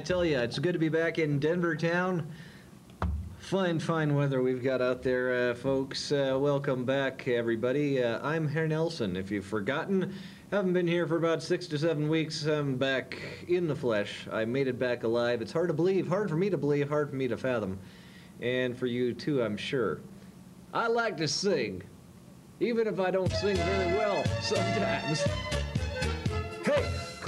I tell you, it's good to be back in Denver town. Fine, fine weather we've got out there, uh, folks. Uh, welcome back, everybody. Uh, I'm Herr Nelson. If you've forgotten, haven't been here for about six to seven weeks. I'm back in the flesh. I made it back alive. It's hard to believe, hard for me to believe, hard for me to fathom. And for you too, I'm sure. I like to sing, even if I don't sing very well sometimes.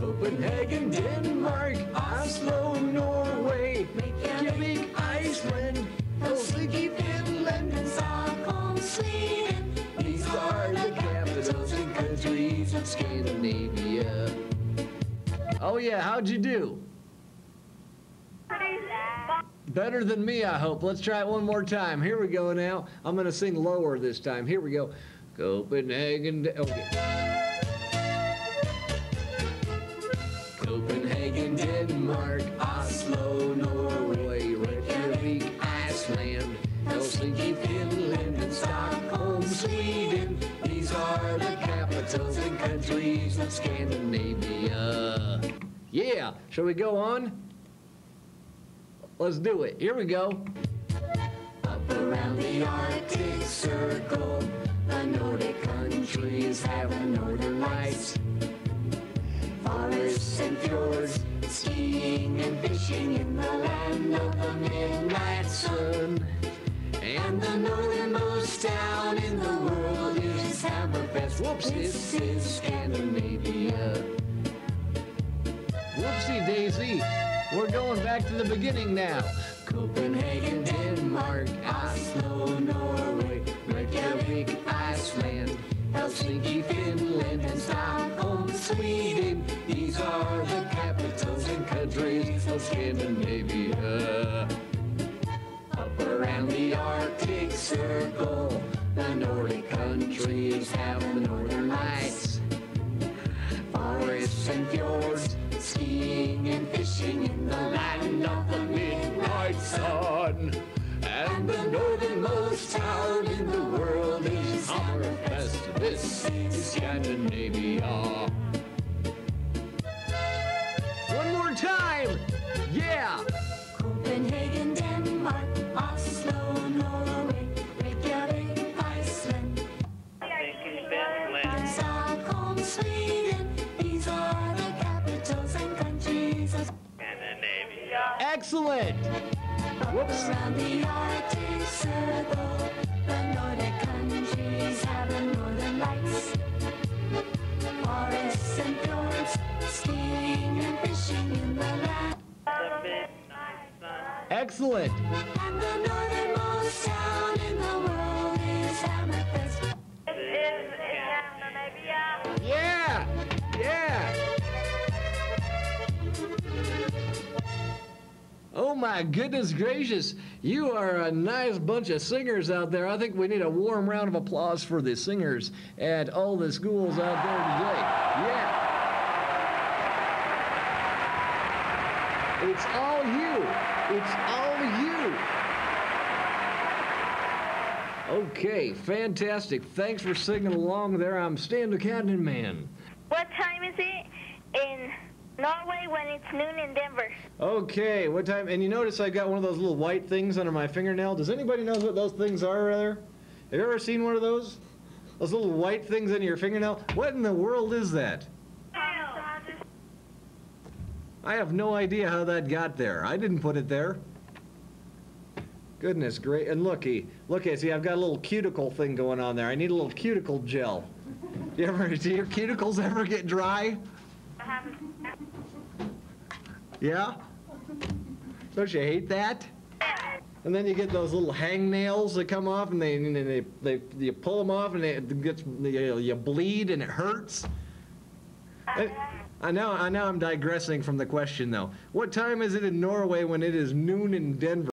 Copenhagen, Denmark, Oslo, Norway, Reykjavik, Iceland, Helsinki, Finland, and Stockholm, Sweden. These are the capitals and countries of Scandinavia. Oh yeah, how'd you do? Better than me, I hope. Let's try it one more time. Here we go now. I'm gonna sing lower this time. Here we go. Copenhagen. Okay. Oh, Denmark, Oslo, Norway, Reykjavik, Iceland, Helsinki, Finland, and Stockholm, Sweden. These are the capitals and countries of Scandinavia. Yeah, shall we go on? Let's do it. Here we go. Up around the Arctic Circle, the Nordic countries have the northern lights skiing and fishing in the land of the midnight sun. And the northernmost town in the world is Hammerfest. Whoops, this is Scandinavia. Whoopsie daisy, we're going back to the beginning now. Copenhagen, Denmark, Oslo, Norway, Reykjavik, Iceland, Helsinki, Finland, and Stockholm, Sweden. These are the capitals and countries of Scandinavia. Up around the Arctic Circle, the Nordic countries have the northern lights. Forests and fjords, And the northernmost town in the world is Hammerfest. This is Scandinavia. Excellent. Whoops. around the Arctic Circle. The Nordic countries have the northern lights. Forests and fjords, skiing and fishing in the land. Excellent. My goodness gracious. You are a nice bunch of singers out there. I think we need a warm round of applause for the singers at all the schools out there today. Yeah. It's all you. It's all you. Okay, fantastic. Thanks for singing along there. I'm Stan the Cannon Man. What time is it in Norway when it's noon in Denver? Okay, what time? And you notice I've got one of those little white things under my fingernail. Does anybody know what those things are there? Have you ever seen one of those? Those little white things under your fingernail? What in the world is that? I have no idea how that got there. I didn't put it there. Goodness great. And looky, looky, see, I've got a little cuticle thing going on there. I need a little cuticle gel. You ever, do your cuticles ever get dry? Yeah? Don't you hate that? And then you get those little hangnails that come off, and they, and they, they, you pull them off, and it gets, you, bleed, and it hurts. I know, I know I'm digressing from the question, though. What time is it in Norway when it is noon in Denver?